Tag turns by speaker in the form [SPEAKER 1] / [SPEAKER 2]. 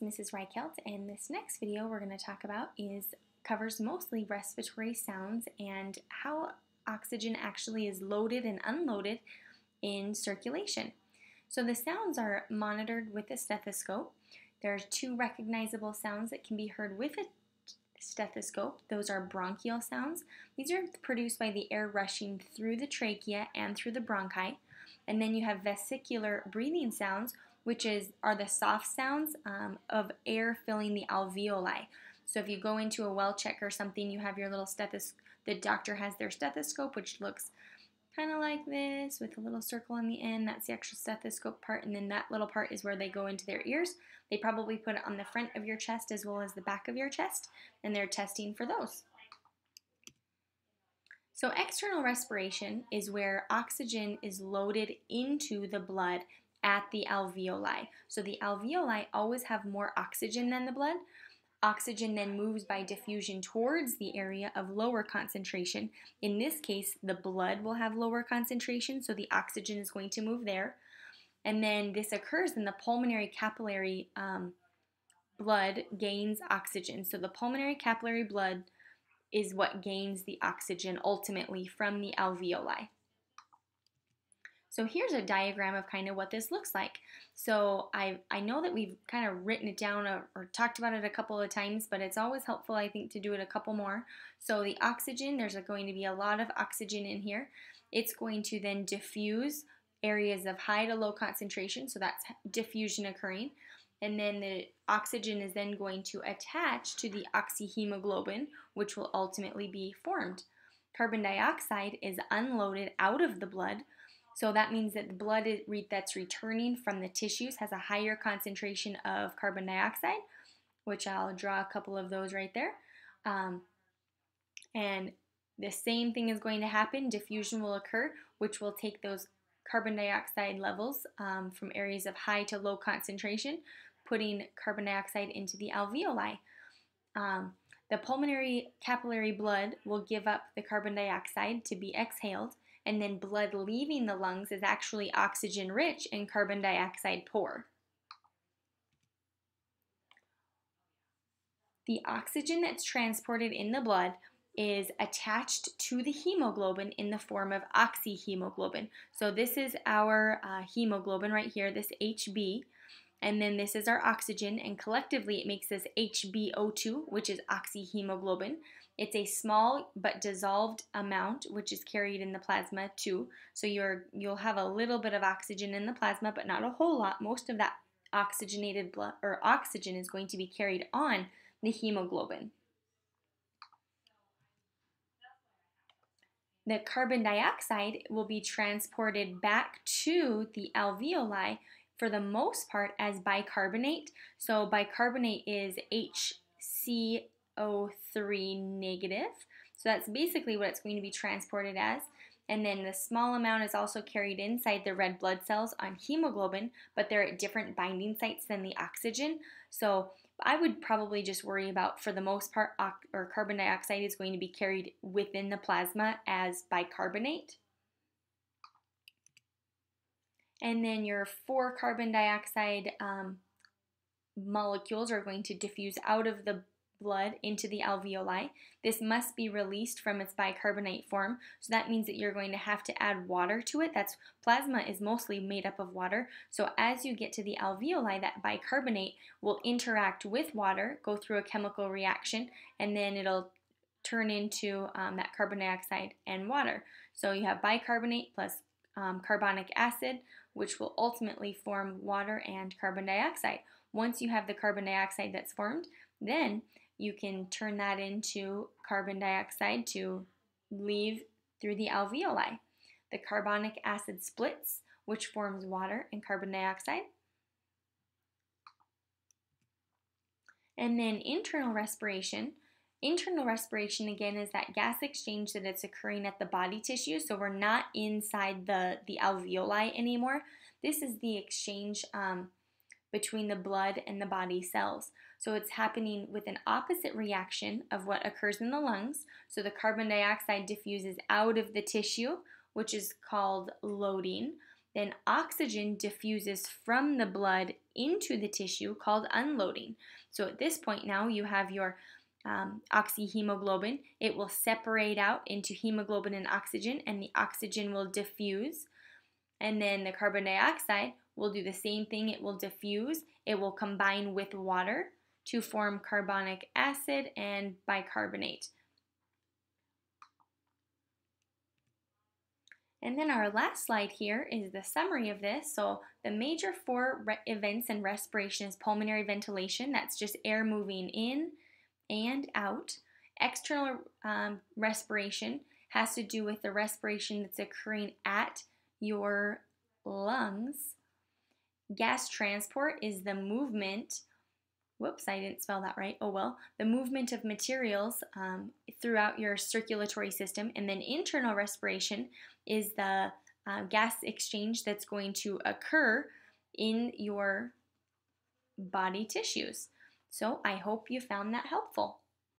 [SPEAKER 1] Mrs. Reichelt and this next video we're going to talk about is covers mostly respiratory sounds and how oxygen actually is loaded and unloaded in circulation. So the sounds are monitored with a stethoscope. There are two recognizable sounds that can be heard with a stethoscope. Those are bronchial sounds. These are produced by the air rushing through the trachea and through the bronchi. And then you have vesicular breathing sounds, which is are the soft sounds um, of air filling the alveoli. So if you go into a well check or something, you have your little stethoscope. The doctor has their stethoscope, which looks kind of like this with a little circle on the end. That's the actual stethoscope part, and then that little part is where they go into their ears. They probably put it on the front of your chest as well as the back of your chest, and they're testing for those. So external respiration is where oxygen is loaded into the blood at the alveoli. So the alveoli always have more oxygen than the blood. Oxygen then moves by diffusion towards the area of lower concentration. In this case, the blood will have lower concentration, so the oxygen is going to move there. And then this occurs in the pulmonary capillary um, blood gains oxygen. So the pulmonary capillary blood is what gains the oxygen ultimately from the alveoli. So here's a diagram of kind of what this looks like. So I, I know that we've kind of written it down or, or, talked about it a couple of times, but it's always helpful, I think, to do it a couple more. So the oxygen, there's going to be a lot of oxygen in here. It's going to then diffuse areas of high to low concentration, so that's diffusion occurring. And then the oxygen is then going to attach to the oxyhemoglobin, which will ultimately be formed. Carbon dioxide is unloaded out of the blood, so that means that the blood that's returning from the tissues has a higher concentration of carbon dioxide, which I'll draw a couple of those right there. Um, and the same thing is going to happen. Diffusion will occur, which will take those carbon dioxide levels um, from areas of high to low concentration, putting carbon dioxide into the alveoli. Um, the pulmonary capillary blood will give up the carbon dioxide to be exhaled, and then blood leaving the lungs is actually oxygen rich and carbon dioxide poor. The oxygen that's transported in the blood is attached to the hemoglobin in the form of oxyhemoglobin. So this is our uh, hemoglobin right here, this HB, and then this is our oxygen, and collectively it makes this HbO2, which is oxyhemoglobin. It's a small but dissolved amount which is carried in the plasma too. So you're you'll have a little bit of oxygen in the plasma but not a whole lot. Most of that oxygenated blood or oxygen is going to be carried on the hemoglobin. The carbon dioxide will be transported back to the alveoli for the most part as bicarbonate. So bicarbonate is HC O3 negative. So that's basically what it's going to be transported as. And then the small amount is also carried inside the red blood cells on hemoglobin, but they're at different binding sites than the oxygen. So I would probably just worry about, for the most part, or carbon dioxide is going to be carried within the plasma as bicarbonate. And then your four carbon dioxide um, molecules are going to diffuse out of the blood into the alveoli. This must be released from its bicarbonate form, so that means that you're going to have to add water to it. That's plasma is mostly made up of water. So as you get to the alveoli, that bicarbonate will interact with water, go through a chemical reaction, and then it'll turn into um, that carbon dioxide and water. So you have bicarbonate plus um, carbonic acid, which will ultimately form water and carbon dioxide. Once you have the carbon dioxide that's formed, then you can turn that into carbon dioxide to leave through the alveoli. The carbonic acid splits, which forms water and carbon dioxide. And then internal respiration. Internal respiration, again, is that gas exchange that it's occurring at the body tissue. So we're not inside the, the alveoli anymore. This is the exchange um, between the blood and the body cells. So it's happening with an opposite reaction of what occurs in the lungs. So the carbon dioxide diffuses out of the tissue, which is called loading. Then oxygen diffuses from the blood into the tissue called unloading. So at this point now you have your um, oxyhemoglobin. It will separate out into hemoglobin and oxygen, and the oxygen will diffuse. And then the carbon dioxide will do the same thing. It will diffuse. It will combine with water to form carbonic acid and bicarbonate. And then our last slide here is the summary of this. So the major four events in respiration is pulmonary ventilation. That's just air moving in and out. External um, respiration has to do with the respiration that's occurring at your lungs. Gas transport is the movement. Whoops, I didn't spell that right. Oh well. The movement of materials um, throughout your circulatory system. And then internal respiration is the uh, gas exchange that's going to occur in your body tissues. So I hope you found that helpful.